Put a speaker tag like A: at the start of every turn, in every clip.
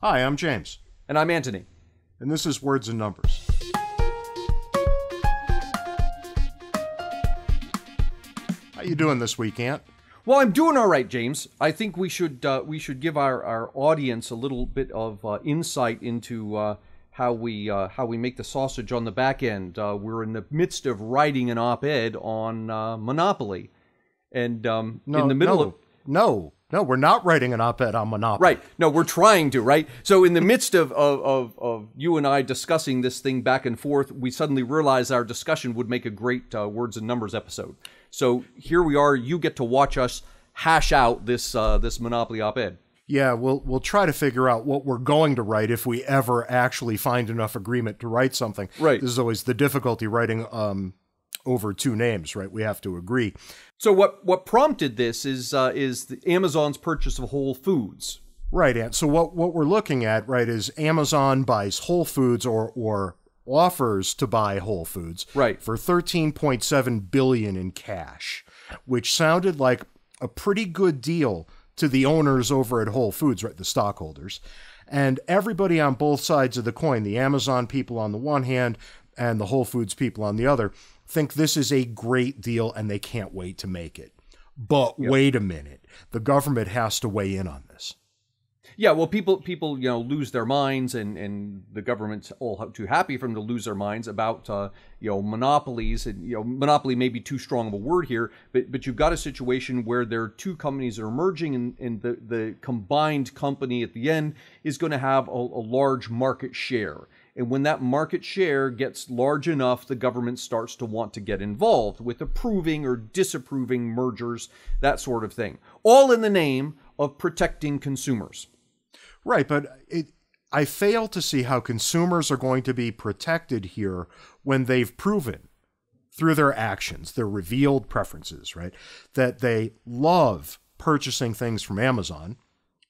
A: Hi, I'm James,
B: And I'm Antony.
A: and this is Words and Numbers. How you doing this week, Ant?
B: Well, I'm doing all right, James. I think we should uh, we should give our, our audience a little bit of uh, insight into uh, how we uh, how we make the sausage on the back end. Uh, we're in the midst of writing an op-ed on uh, Monopoly, and um,
A: No,
B: in the middle
A: no,
B: of
A: no, no, we're not writing an op-ed on Monopoly.
B: Right. No, we're trying to, right? So in the midst of, of, of, of you and I discussing this thing back and forth, we suddenly realized our discussion would make a great uh, words and numbers episode. So here we are. You get to watch us hash out this uh, this Monopoly op-ed.
A: Yeah, we'll we'll try to figure out what we're going to write if we ever actually find enough agreement to write something.
B: Right.
A: This is always the difficulty writing um, over two names, right? We have to agree.
B: So what what prompted this is uh, is the Amazon's purchase of Whole Foods.
A: Right, and so what what we're looking at, right, is Amazon buys Whole Foods or or offers to buy Whole Foods
B: Right.
A: for 13.7 billion in cash, which sounded like a pretty good deal to the owners over at Whole Foods, right, the stockholders. And everybody on both sides of the coin, the Amazon people on the one hand and the Whole Foods people on the other, think this is a great deal and they can't wait to make it. But wait a minute. The government has to weigh in on this.
B: Yeah, well, people people you know lose their minds, and and the government's all too happy for them to lose their minds about uh, you know monopolies, and you know monopoly may be too strong of a word here, but but you've got a situation where there are two companies that are merging, and, and the the combined company at the end is going to have a, a large market share. And when that market share gets large enough, the government starts to want to get involved with approving or disapproving mergers, that sort of thing. All in the name of protecting consumers.
A: Right, but it, I fail to see how consumers are going to be protected here when they've proven through their actions, their revealed preferences, right, that they love purchasing things from Amazon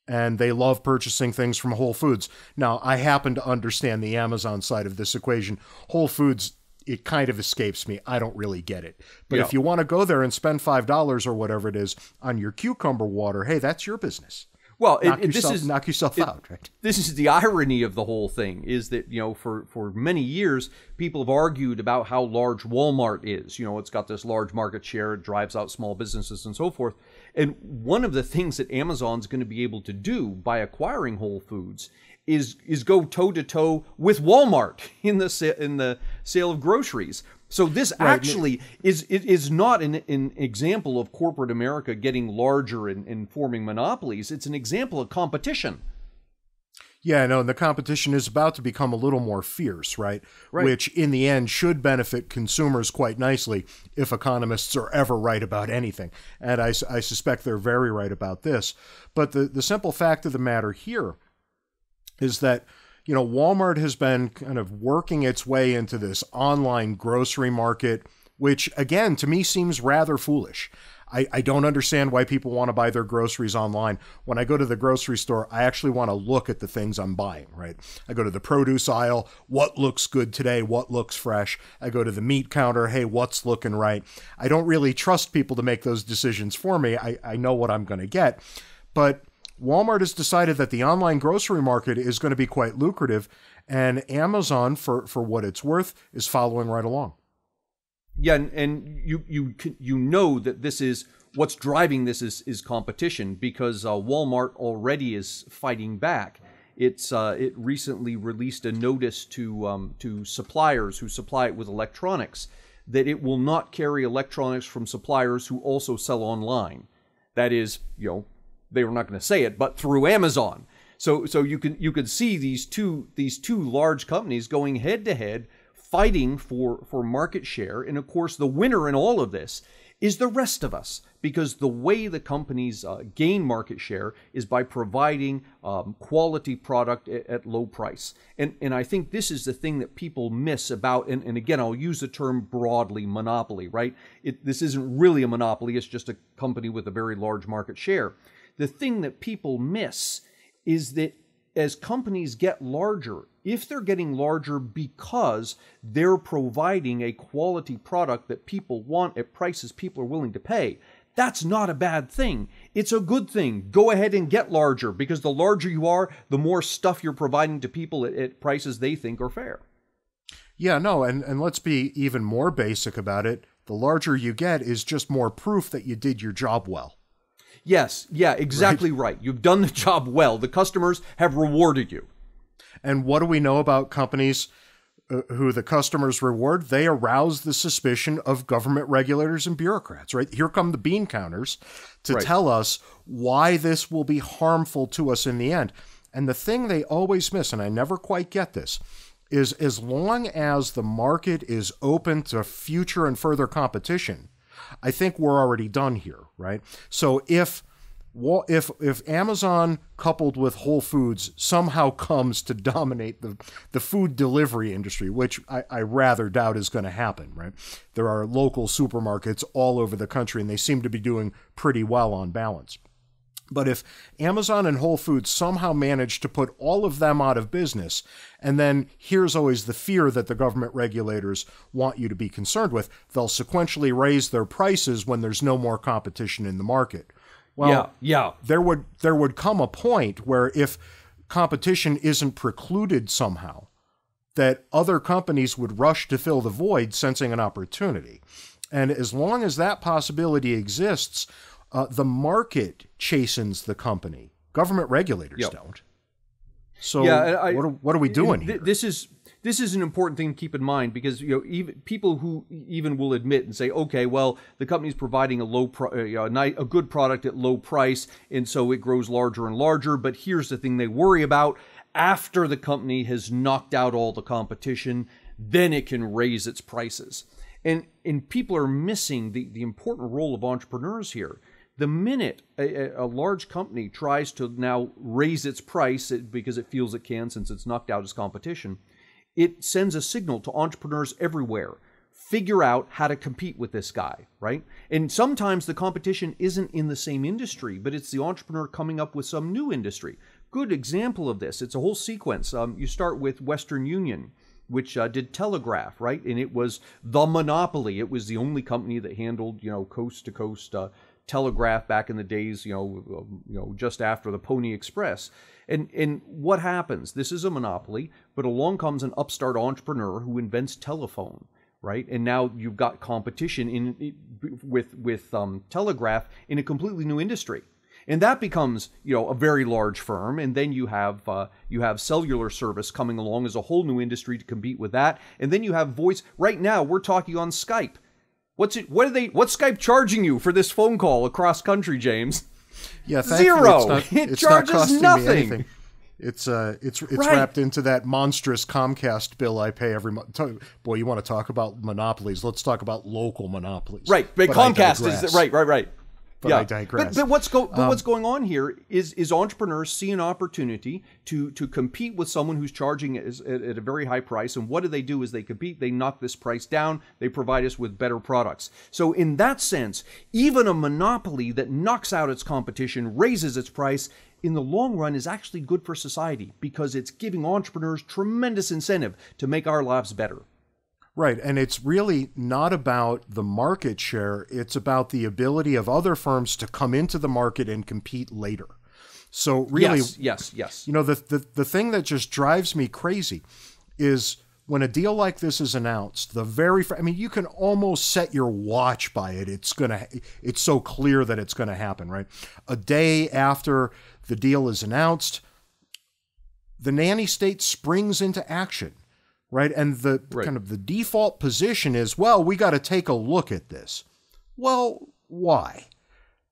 A: and they love purchasing things from Whole Foods. Now, I happen to understand the Amazon side of this equation. Whole Foods, it kind of escapes me. I don't really get it. But
B: Yeah.
A: if you want to go there and spend $5 or whatever it is on your cucumber water, hey, that's your business.
B: Well, it, it- this is
A: knock yourself out, right?
B: this is the irony of the whole thing is that you know for for many years people have argued about how large Walmart is. You know, it's got this large market share, it drives out small businesses and so forth. And one of the things that Amazon's going to be able to do by acquiring Whole Foods is is go toe to toe with Walmart in the sa- in the sale of groceries. So this actually is it is not an, an example of corporate America getting larger and, and forming monopolies. It's an example of competition.
A: Yeah, no, and the competition is about to become a little more fierce, right?
B: Right.
A: Which in the end should benefit consumers quite nicely if economists are ever right about anything. And I, I suspect they're very right about this. But the, the simple fact of the matter here is that, you know, Walmart has been kind of working its way into this online grocery market, which again, to me seems rather foolish. I, I don't understand why people want to buy their groceries online. When I go to the grocery store, I actually want to look at the things I'm buying, right? I go to the produce aisle, what looks good today, what looks fresh. I go to the meat counter, hey, what's looking right? I don't really trust people to make those decisions for me. I, I know what I'm going to get. But Walmart has decided that the online grocery market is going to be quite lucrative, and Amazon, for, for what it's worth, is following right along.
B: Yeah, and, and you you you know that this is what's driving this is is competition because uh, Walmart already is fighting back. It's uh, it recently released a notice to um, to suppliers who supply it with electronics that it will not carry electronics from suppliers who also sell online. That is, you know, they were not going to say it, but through Amazon. So so you can you can see these two these two large companies going head to head fighting for for market share. And of course the winner in all of this is the rest of us because the way the companies uh, gain market share is by providing um, quality product at, at low price. And and I think this is the thing that people miss about and, and again I'll use the term broadly monopoly right? It, this isn't really a monopoly it's just a company with a very large market share. The thing that people miss is that as companies get larger, if they're getting larger because they're providing a quality product that people want at prices people are willing to pay, That's not a bad thing. It's a good thing. Go ahead and get larger because the larger you are, the more stuff you're providing to people at, at prices they think are fair.
A: Yeah, no, and, and let's be even more basic about it. The larger you get is just more proof that you did your job well.
B: Yes, yeah, exactly right. right. You've done the job well. The customers have rewarded you.
A: And what do we know about companies uh, who the customers reward? They arouse the suspicion of government regulators and bureaucrats, right? Here come the bean counters to right. tell us why this will be harmful to us in the end. And the thing they always miss, and I never quite get this, is as long as the market is open to future and further competition, I think we're already done here, right? So if if if Amazon coupled with Whole Foods somehow comes to dominate the the food delivery industry, which I, I rather doubt is going to happen, right? There are local supermarkets all over the country, and they seem to be doing pretty well on balance. But if Amazon and Whole Foods somehow manage to put all of them out of business, and then here's always the fear that the government regulators want you to be concerned with, they'll sequentially raise their prices when there's no more competition in the market. Well,
B: yeah, yeah.
A: There would there would come a point where if competition isn't precluded somehow, that other companies would rush to fill the void, sensing an opportunity. And as long as that possibility exists, uh, the market chastens the company. Government regulators yep. don't. So yeah, I, what, are, what are we doing
B: th- here? This is this is an important thing to keep in mind because you know even people who even will admit and say, okay, well the company's providing a low pro- a, a good product at low price, and so it grows larger and larger. But here's the thing they worry about: after the company has knocked out all the competition, then it can raise its prices. And and people are missing the the important role of entrepreneurs here the minute a, a, large company tries to now raise its price because it feels it can since it's knocked out its competition, it sends a signal to entrepreneurs everywhere. Figure out how to compete with this guy, right? And sometimes the competition isn't in the same industry, but it's the entrepreneur coming up with some new industry. Good example of this. It's a whole sequence. Um, you start with Western Union which uh, did telegraph, right? And it was the monopoly. It was the only company that handled, you know, coast to coast uh, telegraph back in the days, you know, you know, just after the Pony Express. And and what happens? This is a monopoly, but along comes an upstart entrepreneur who invents telephone, right? And now you've got competition in with with um, telegraph in a completely new industry. And that becomes, you know, a very large firm, and then you have uh, you have cellular service coming along as a whole new industry to compete with that, and then you have voice. Right now, we're talking on Skype What's it? What are they? What's Skype charging you for this phone call across country, James?
A: Yeah,
B: zero.
A: It's not,
B: it
A: it's
B: charges nothing.
A: It's uh, it's it's right. wrapped into that monstrous Comcast bill I pay every month. Boy, you want to talk about monopolies? Let's talk about local monopolies.
B: Right, but, but Comcast is right, right, right.
A: But yeah. I digress.
B: But, but what's go, but um, what's going on here is is entrepreneurs see an opportunity to to compete with someone who's charging at, at a very high price, and what do they do? Is they compete, they knock this price down, they provide us with better products. So in that sense, even a monopoly that knocks out its competition, raises its price, in the long run is actually good for society because it's giving entrepreneurs tremendous incentive to make our lives better.
A: Right. And it's really not about the market share, it's about the ability of other firms to come into the market and compete later. So really
B: Yes, yes, yes.
A: You know, the the, the thing that just drives me crazy is when a deal like this is announced, the very I mean, you can almost set your watch by it. It's gonna it's so clear that it's gonna happen, right? A day after the deal is announced, the nanny state springs into action right? And the right. kind of the default position is, well, we got to take a look at this. Well, why?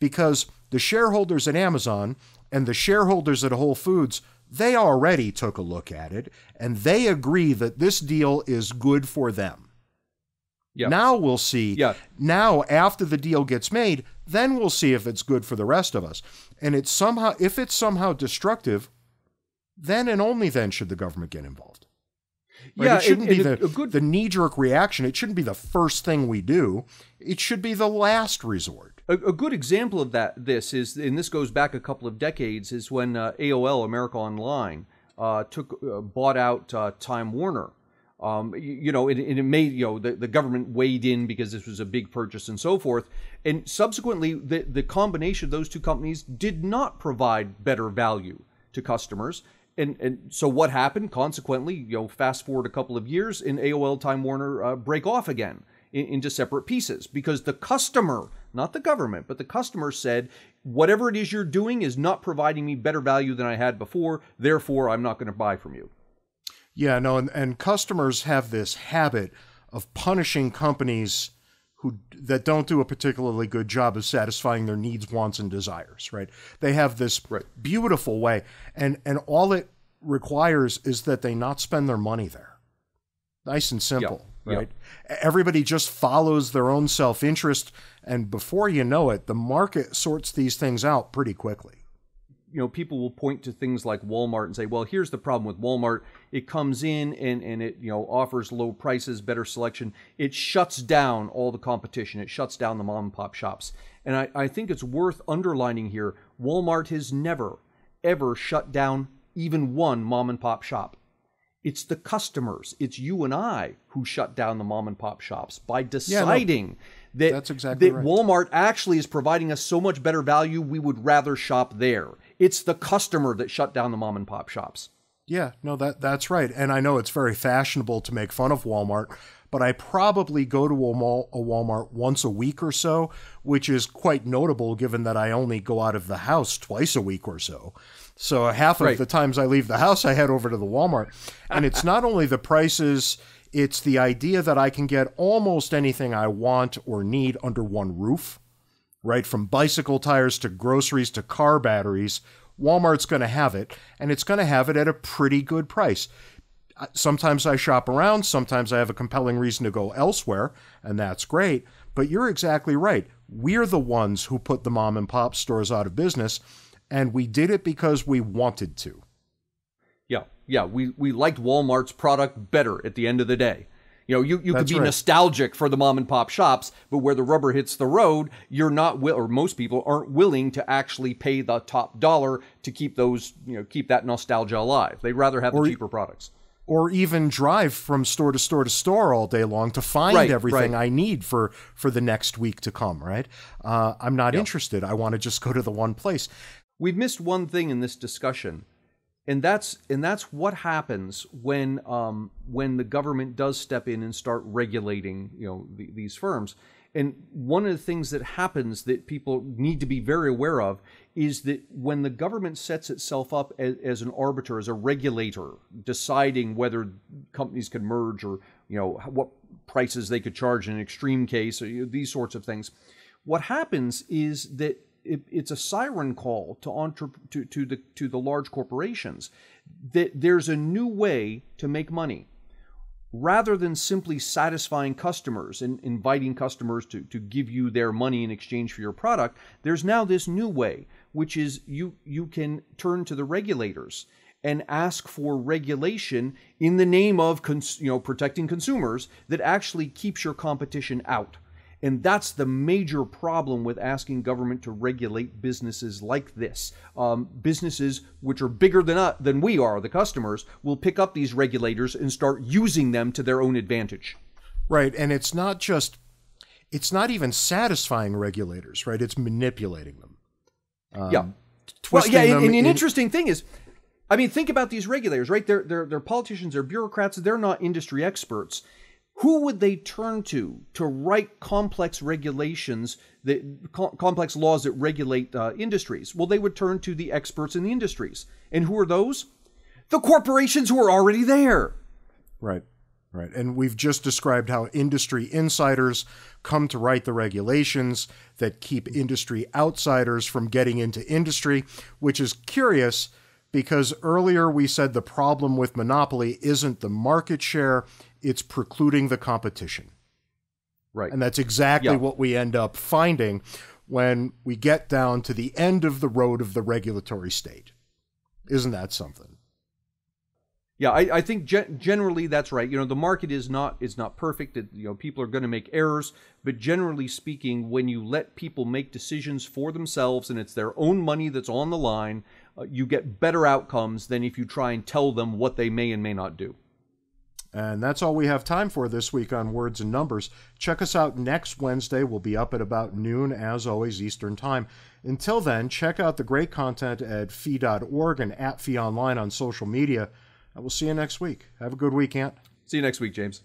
A: Because the shareholders at Amazon and the shareholders at Whole Foods, they already took a look at it and they agree that this deal is good for them. Yep. Now we'll see.
B: Yeah.
A: Now, after the deal gets made, then we'll see if it's good for the rest of us. And it's somehow, if it's somehow destructive, then and only then should the government get involved. Right? Yeah, it shouldn't and, be and the, good... the knee jerk reaction. It shouldn't be the first thing we do. It should be the last resort.
B: A, a good example of that, this is, and this goes back a couple of decades, is when uh, AOL, America Online, uh, took uh, bought out uh, Time Warner. Um, you, you, know, and, and, it made you know the, the government weighed in because this was a big purchase and so forth. And subsequently, the the combination of those two companies did not provide better value to customers. And and so what happened? Consequently, you know, fast forward a couple of years, and AOL Time Warner uh, break off again in, into separate pieces because the customer, not the government, but the customer said, whatever it is you're doing is not providing me better value than I had before. Therefore, I'm not going to buy from you.
A: Yeah, no, and, and customers have this habit of punishing companies who that don't do a particularly good job of satisfying their needs, wants, and desires. Right? They have this right. beautiful way, and and all it requires is that they not spend their money there. Nice and simple, yeah. right? Everybody just follows their own self interest, and before you know it, the market sorts these things out pretty quickly
B: you know, people will point to things like Walmart and say, well, here's the problem with Walmart. It comes in and, and it, you know, offers low prices, better selection. It shuts down all the competition. It shuts down the mom and pop shops. And I, I think it's worth underlining here, Walmart has never, ever shut down even one mom and pop shop. It's the customers, it's you and I who shut down the mom and pop shops by deciding yeah, no that,
A: That's exactly
B: that
A: right.
B: Walmart actually is providing us so much better value, we would rather shop there. It's the customer that shut down the mom and pop shops.
A: Yeah, no, that that's right. And I know it's very fashionable to make fun of Walmart, but I probably go to a, mall, a Walmart once a week or so, which is quite notable given that I only go out of the house twice a week or so. So half of right. the times I leave the house, I head over to the Walmart. And it's not only the prices it's the idea that I can get almost anything I want or need under one roof, right? From bicycle tires to groceries to car batteries. Walmart's going to have it, and it's going to have it at a pretty good price. Sometimes I shop around, sometimes I have a compelling reason to go elsewhere, and that's great. But you're exactly right. We're the ones who put the mom and pop stores out of business, and we did it because we wanted to
B: Yeah, yeah, we, we liked Walmart's product better at the end of the day. You know, you, you could be
A: right.
B: nostalgic for the mom and pop shops, but where the rubber hits the road, you're not will or most people aren't willing to actually pay the top dollar to keep those, you know, keep that nostalgia alive. They'd rather have or, the cheaper products.
A: Or even drive from store to store to store all day long to find
B: right,
A: everything
B: right.
A: I need for for the next week to come, right? Uh, I'm not
B: yeah.
A: interested. I want to just go to the one place.
B: We've missed one thing in this discussion and that's and that's what happens when um, when the government does step in and start regulating you know the, these firms. And one of the things that happens that people need to be very aware of is that when the government sets itself up as, as an arbiter, as a regulator, deciding whether companies can merge or you know what prices they could charge in an extreme case, or you know, these sorts of things, what happens is that it, it's a siren call to, to, to, the, to the large corporations that there's a new way to make money. Rather than simply satisfying customers and inviting customers to, to give you their money in exchange for your product, there's now this new way, which is you, you can turn to the regulators and ask for regulation in the name of cons- you know, protecting consumers that actually keeps your competition out. And that's the major problem with asking government to regulate businesses like this. Um, businesses which are bigger than, uh, than we are, the customers, will pick up these regulators and start using them to their own advantage.
A: Right. And it's not just, it's not even satisfying regulators, right? It's manipulating them.
B: Um, yeah. Well, yeah. And, and an interesting thing is, I mean, think about these regulators, right? They're, they're, they're politicians, they're bureaucrats, they're not industry experts who would they turn to to write complex regulations that complex laws that regulate uh, industries? Well they would turn to the experts in the industries. And who are those? The corporations who are already there.
A: Right right. And we've just described how industry insiders come to write the regulations that keep industry outsiders from getting into industry which is curious because earlier we said the problem with monopoly isn't the market share it's precluding the competition.
B: Right.
A: And that's exactly yeah. what we end up finding when we get down to the end of the road of the regulatory state. Isn't that something?
B: Yeah, I, I think ge- generally that's right. You know, the market is not is not perfect. It, you know, people are going to make errors, but generally speaking, when you let people make decisions for themselves and it's their own money that's on the line, uh, you get better outcomes than if you try and tell them what they may and may not do.
A: And that's all we have time for this week on Words and Numbers. Check us out next Wednesday. We'll be up at about noon, as always, Eastern Time. Until then, check out the great content at fee.org and at fee online on social media. And we'll see you next week. Have a good week, Ant.
B: See you next week, James.